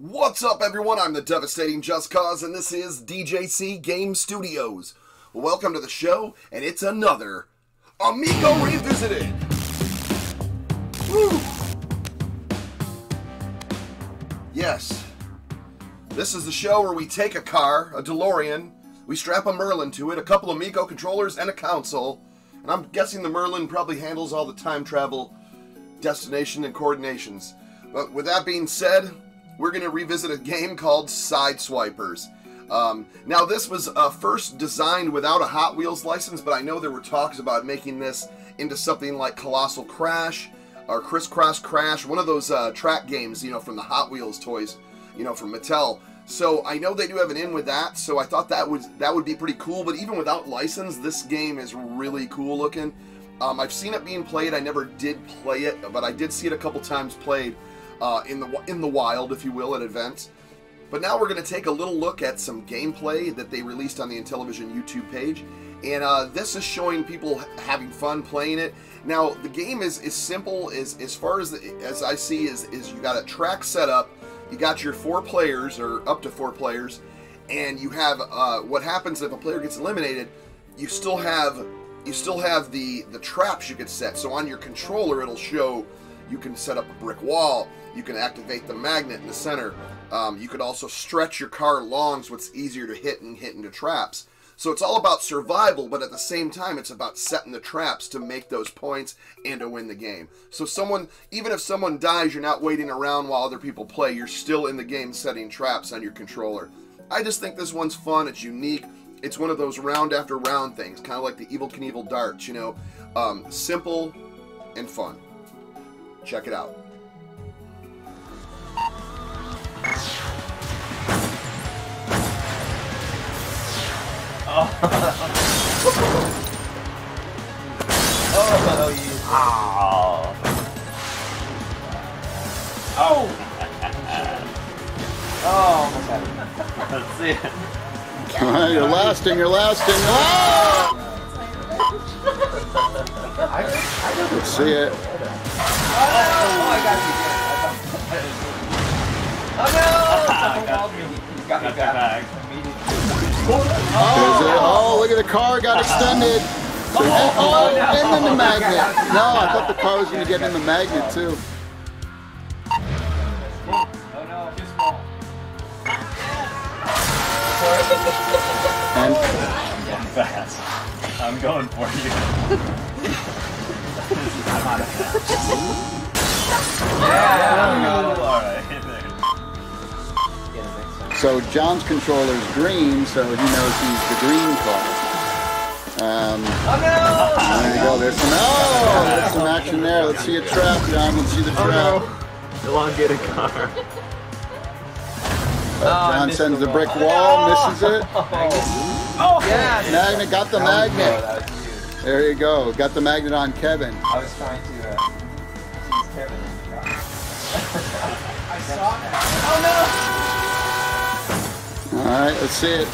What's up, everyone? I'm the devastating Just Cause, and this is DJC Game Studios. Welcome to the show, and it's another Amico Revisited. Woo! Yes, this is the show where we take a car, a DeLorean, we strap a Merlin to it, a couple Amico controllers, and a console. And I'm guessing the Merlin probably handles all the time travel, destination, and coordinations. But with that being said, we're going to revisit a game called Sideswipers. Um, now, this was uh, first designed without a Hot Wheels license, but I know there were talks about making this into something like Colossal Crash or Crisscross Crash, one of those uh, track games, you know, from the Hot Wheels toys, you know, from Mattel. So I know they do have an in with that, so I thought that would that would be pretty cool. But even without license, this game is really cool looking. Um, I've seen it being played. I never did play it, but I did see it a couple times played uh, in the in the wild, if you will, at events. But now we're going to take a little look at some gameplay that they released on the Intellivision YouTube page. And uh, this is showing people having fun playing it. Now, the game is, is simple as, as far as, as I see is, is you got a track set up you got your four players or up to four players and you have uh, what happens if a player gets eliminated you still have you still have the the traps you could set so on your controller it'll show you can set up a brick wall you can activate the magnet in the center um, you could also stretch your car long so it's easier to hit and hit into traps so it's all about survival, but at the same time, it's about setting the traps to make those points and to win the game. So someone, even if someone dies, you're not waiting around while other people play. You're still in the game setting traps on your controller. I just think this one's fun. It's unique. It's one of those round after round things, kind of like the Evel Knievel darts, you know. Um, simple and fun. Check it out. Oh, oh, you. Oh. Oh. oh, Let's see it. All right, you're lasting, you're lasting. Oh! See it. Oh, I got you. Oh no! I got me. got me back. Oh, look at the car got extended. So, and, oh, oh, oh, oh and then the magnet. No, I thought the car was going to get in the magnet too. And I'm going fast. I'm going for you. So John's controller is green, so he knows he's the green car. Um, oh no! There you go. There's some. Oh, there's some action there. Let's see a trap, John. Let's see the trap. Oh no! Elongated car. Uh, John sends the brick wall, misses it. Oh, yeah! Magnet got the magnet. There you go. Got the magnet on Kevin. I was trying to uh, tease Kevin. I saw that. Oh no! All right, let's see it.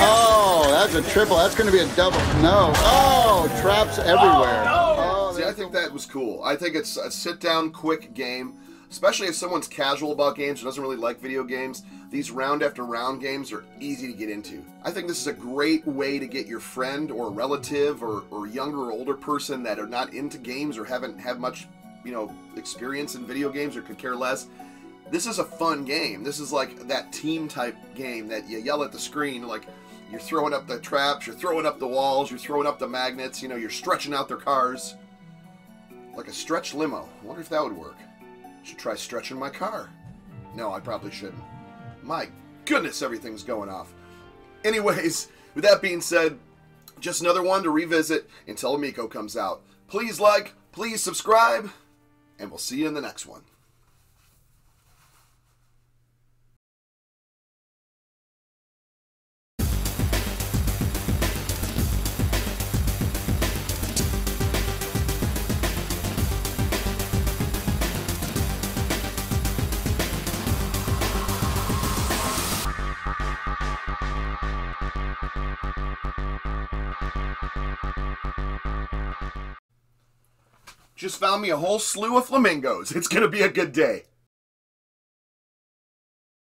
Oh, that's a triple. That's going to be a double. No. Oh, traps everywhere. Oh, oh see, I think that was cool. I think it's a sit-down, quick game, especially if someone's casual about games and doesn't really like video games. These round after round games are easy to get into. I think this is a great way to get your friend or relative or, or younger or older person that are not into games or haven't had much, you know, experience in video games or could care less this is a fun game. This is like that team type game that you yell at the screen like you're throwing up the traps, you're throwing up the walls, you're throwing up the magnets, you know, you're stretching out their cars. Like a stretch limo. I wonder if that would work. Should try stretching my car. No, I probably shouldn't. My goodness, everything's going off. Anyways, with that being said, just another one to revisit until Amico comes out. Please like, please subscribe, and we'll see you in the next one. Just found me a whole slew of flamingos. It's going to be a good day.